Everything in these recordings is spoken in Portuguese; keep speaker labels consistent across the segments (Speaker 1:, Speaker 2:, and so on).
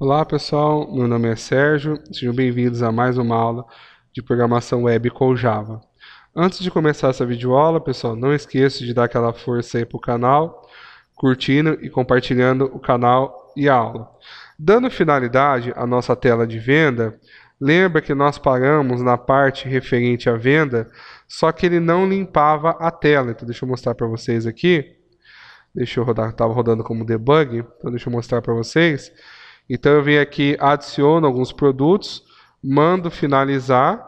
Speaker 1: Olá pessoal, meu nome é Sérgio, sejam bem-vindos a mais uma aula de programação web com Java. Antes de começar essa videoaula, pessoal, não esqueça de dar aquela força aí para o canal, curtindo e compartilhando o canal e a aula. Dando finalidade à nossa tela de venda, lembra que nós paramos na parte referente à venda, só que ele não limpava a tela. Então deixa eu mostrar para vocês aqui. Deixa eu rodar, estava rodando como debug, então deixa eu mostrar para vocês. Então eu venho aqui, adiciono alguns produtos, mando finalizar,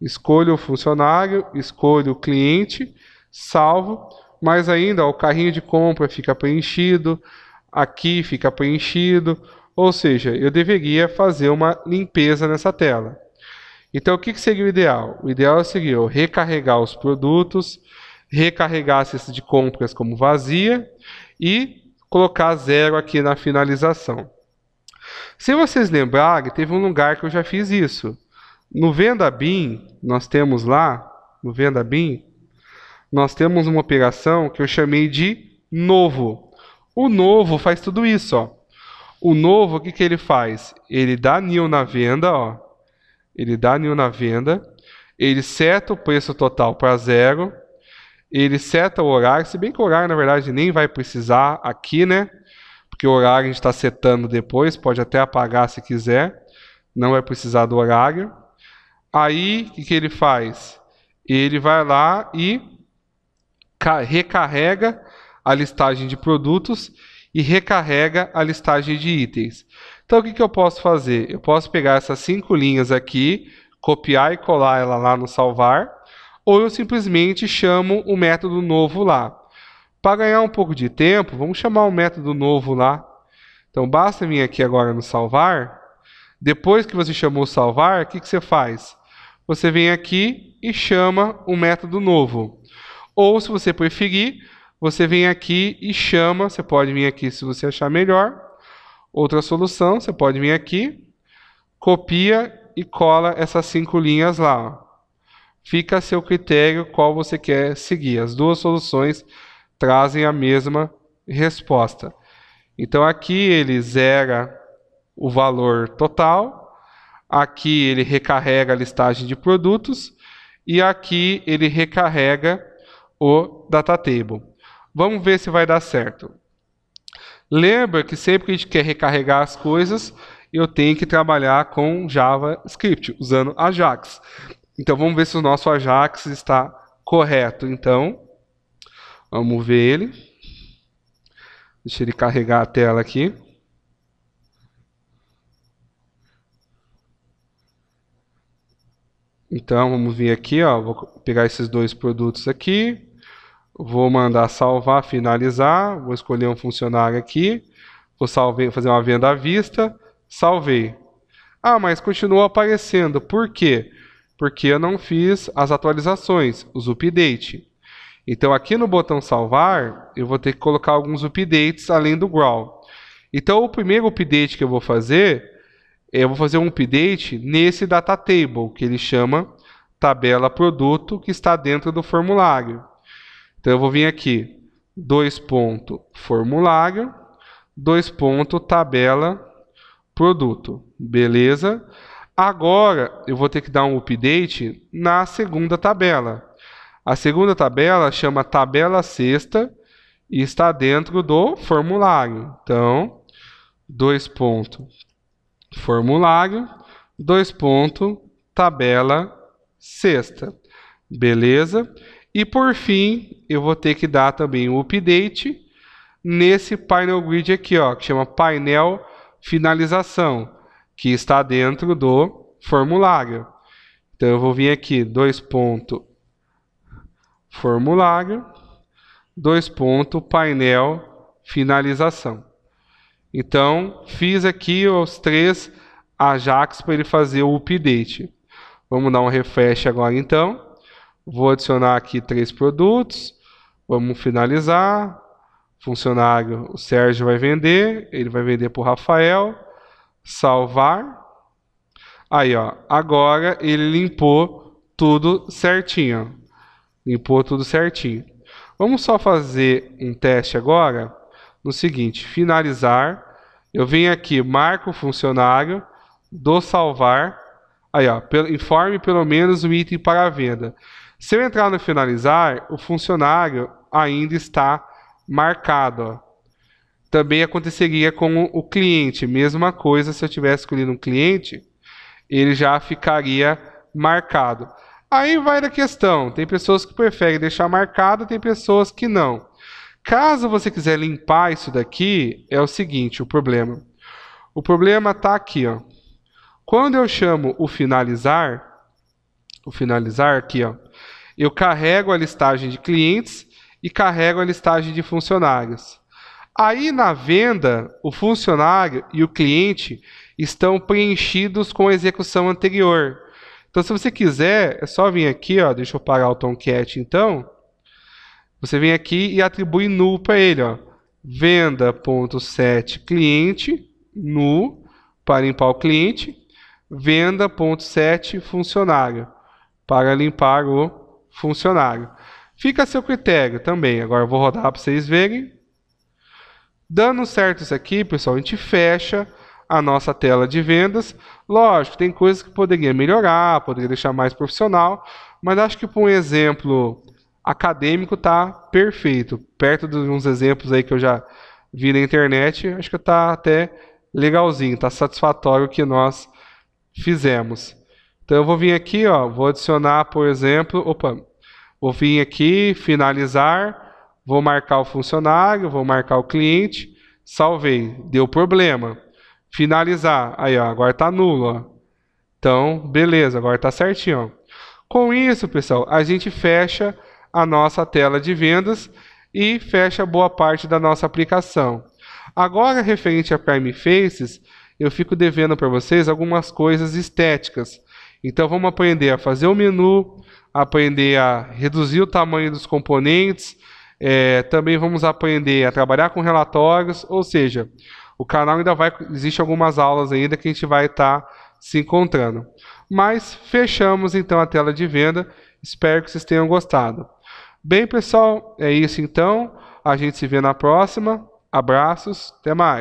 Speaker 1: escolho o funcionário, escolho o cliente, salvo, mas ainda o carrinho de compra fica preenchido, aqui fica preenchido, ou seja, eu deveria fazer uma limpeza nessa tela. Então o que, seria o ideal? O ideal seria eu recarregar os produtos, recarregar a cesta de compras como vazia e colocar zero aqui na finalização. Se vocês lembrarem, teve um lugar que eu já fiz isso. No Venda BIM, nós temos lá, no Venda BIM, nós temos uma operação que eu chamei de novo. O novo faz tudo isso, ó. O novo, o que, que ele faz? Ele dá new na venda, ó. Ele dá new na venda. Ele seta o preço total para zero. Ele seta o horário, se bem que o horário, na verdade, nem vai precisar aqui, né? O horário a gente está setando depois, pode até apagar se quiser, não vai precisar do horário. Aí, o que, que ele faz? Ele vai lá e recarrega a listagem de produtos e recarrega a listagem de itens. Então, o que, que eu posso fazer? Eu posso pegar essas cinco linhas aqui, copiar e colar ela lá no salvar, ou eu simplesmente chamo o método novo lá. Para ganhar um pouco de tempo, vamos chamar um método novo lá. Então, basta vir aqui agora no salvar. Depois que você chamou salvar, o que, que você faz? Você vem aqui e chama um método novo. Ou, se você preferir, você vem aqui e chama, você pode vir aqui se você achar melhor. Outra solução, você pode vir aqui, copia e cola essas cinco linhas lá. Fica a seu critério qual você quer seguir. As duas soluções trazem a mesma resposta. Então aqui ele zera o valor total, aqui ele recarrega a listagem de produtos e aqui ele recarrega o data table. Vamos ver se vai dar certo. Lembra que sempre que a gente quer recarregar as coisas, eu tenho que trabalhar com JavaScript, usando Ajax. Então vamos ver se o nosso Ajax está correto. Então, Vamos ver ele. Deixa ele carregar a tela aqui. Então, vamos vir aqui, ó, vou pegar esses dois produtos aqui, vou mandar salvar, finalizar, vou escolher um funcionário aqui, vou fazer uma venda à vista, salvei. Ah, mas continuou aparecendo, por quê? Porque eu não fiz as atualizações, os update. Então aqui no botão salvar, eu vou ter que colocar alguns updates além do growl. Então o primeiro update que eu vou fazer, eu vou fazer um update nesse data table, que ele chama tabela produto, que está dentro do formulário. Então eu vou vir aqui, dois ponto formulário, dois ponto tabela produto. Beleza? Agora eu vou ter que dar um update na segunda tabela. A segunda tabela chama tabela sexta e está dentro do formulário. Então, dois pontos formulário, dois pontos tabela sexta. Beleza? E por fim, eu vou ter que dar também o um update nesse painel grid aqui, ó, que chama painel finalização, que está dentro do formulário. Então eu vou vir aqui dois pontos formulário, dois pontos, painel, finalização. Então, fiz aqui os três Ajax para ele fazer o update. Vamos dar um refresh agora então. Vou adicionar aqui três produtos. Vamos finalizar. Funcionário, o Sérgio vai vender. Ele vai vender para o Rafael. Salvar. Aí, ó. Agora ele limpou tudo certinho. Limpou tudo certinho. Vamos só fazer um teste agora no seguinte, finalizar Eu venho aqui, marco o funcionário, dou salvar. Aí, ó, informe pelo menos o item para venda. Se eu entrar no finalizar, o funcionário ainda está marcado. Ó. Também aconteceria com o cliente. Mesma coisa se eu tivesse escolhido um cliente, ele já ficaria marcado. Aí vai da questão. Tem pessoas que preferem deixar marcado, tem pessoas que não. Caso você quiser limpar isso daqui, é o seguinte, o problema. O problema está aqui, ó. Quando eu chamo o finalizar, o finalizar aqui, ó, eu carrego a listagem de clientes e carrego a listagem de funcionários. Aí na venda, o funcionário e o cliente estão preenchidos com a execução anterior. Então, se você quiser, é só vir aqui, ó, deixa eu parar o Tomcat então. Você vem aqui e atribui null para ele, ó. Venda.set cliente, null, para limpar o cliente. Venda.set funcionário, para limpar o funcionário. Fica a seu critério também. Agora eu vou rodar para vocês verem. Dando certo isso aqui, pessoal, a gente fecha a nossa tela de vendas. Lógico, tem coisas que poderia melhorar, poderia deixar mais profissional, mas acho que para um exemplo acadêmico tá perfeito. Perto de uns exemplos aí que eu já vi na internet, acho que está até legalzinho, está satisfatório o que nós fizemos. Então eu vou vir aqui, ó, vou adicionar, por exemplo, opa, vou vir aqui, finalizar, vou marcar o funcionário, vou marcar o cliente, salvei, deu problema. Finalizar. Aí, ó, agora está nulo. Ó. Então, beleza, agora está certinho. Ó. Com isso, pessoal, a gente fecha a nossa tela de vendas e fecha boa parte da nossa aplicação. Agora, referente a Prime Faces, eu fico devendo para vocês algumas coisas estéticas. Então, vamos aprender a fazer o menu, aprender a reduzir o tamanho dos componentes, é, também vamos aprender a trabalhar com relatórios, ou seja, o canal ainda vai, existe algumas aulas ainda que a gente vai estar tá se encontrando. Mas fechamos então a tela de venda. Espero que vocês tenham gostado. Bem, pessoal, é isso então. A gente se vê na próxima. Abraços, até mais.